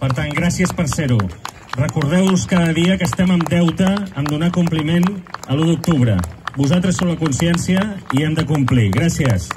Per tant, gràcies per ser-ho. Recordeu-vos cada dia que estem en deute en donar compliment a l'1 d'octubre. Vosaltres sou la consciència i hem de complir. Gràcies.